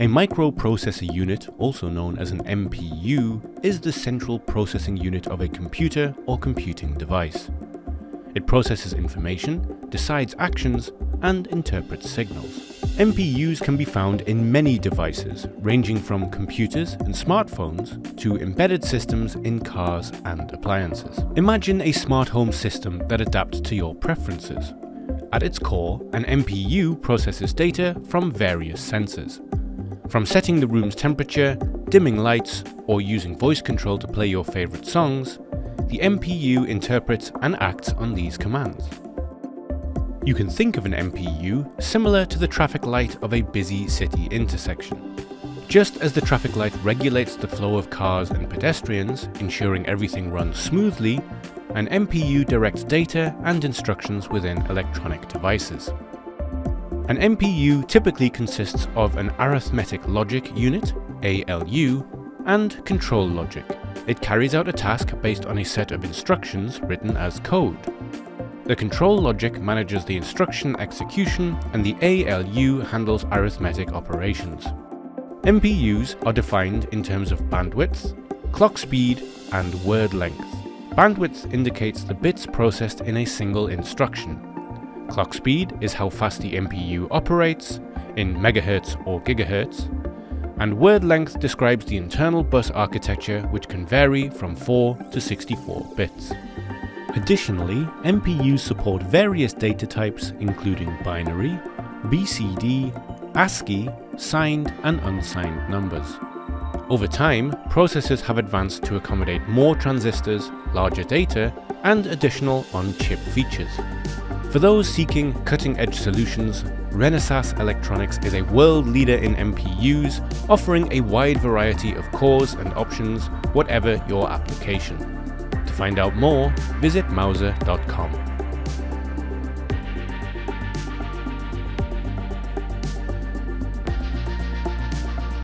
A microprocessor unit, also known as an MPU, is the central processing unit of a computer or computing device. It processes information, decides actions, and interprets signals. MPUs can be found in many devices, ranging from computers and smartphones to embedded systems in cars and appliances. Imagine a smart home system that adapts to your preferences. At its core, an MPU processes data from various sensors. From setting the room's temperature, dimming lights, or using voice control to play your favorite songs, the MPU interprets and acts on these commands. You can think of an MPU similar to the traffic light of a busy city intersection. Just as the traffic light regulates the flow of cars and pedestrians, ensuring everything runs smoothly, an MPU directs data and instructions within electronic devices. An MPU typically consists of an arithmetic logic unit, ALU, and control logic, it carries out a task based on a set of instructions written as code. The control logic manages the instruction execution and the ALU handles arithmetic operations. MPUs are defined in terms of bandwidth, clock speed, and word length. Bandwidth indicates the bits processed in a single instruction. Clock speed is how fast the MPU operates, in megahertz or gigahertz, and word length describes the internal bus architecture which can vary from 4 to 64 bits. Additionally, MPUs support various data types including binary, BCD, ASCII, signed and unsigned numbers. Over time, processors have advanced to accommodate more transistors, larger data, and additional on-chip features. For those seeking cutting-edge solutions, Renesas Electronics is a world leader in MPUs, offering a wide variety of cores and options, whatever your application. To find out more, visit mouser.com.